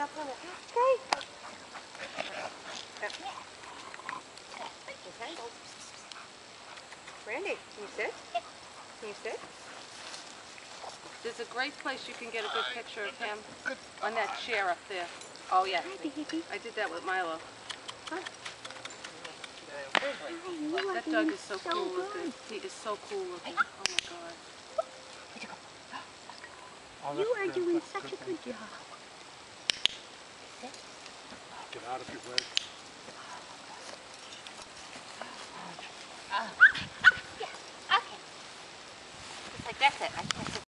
up on it. Okay. Okay. Randy, can you sit? Can you sit? There's a great place you can get a good picture of him on that chair up there. Oh, yeah. I did that with Milo. That dog is so cool looking. He is so cool looking. Oh my god. Oh, You that's are doing such a good job. Get out of your way. Ah. Okay. Just like that's it. I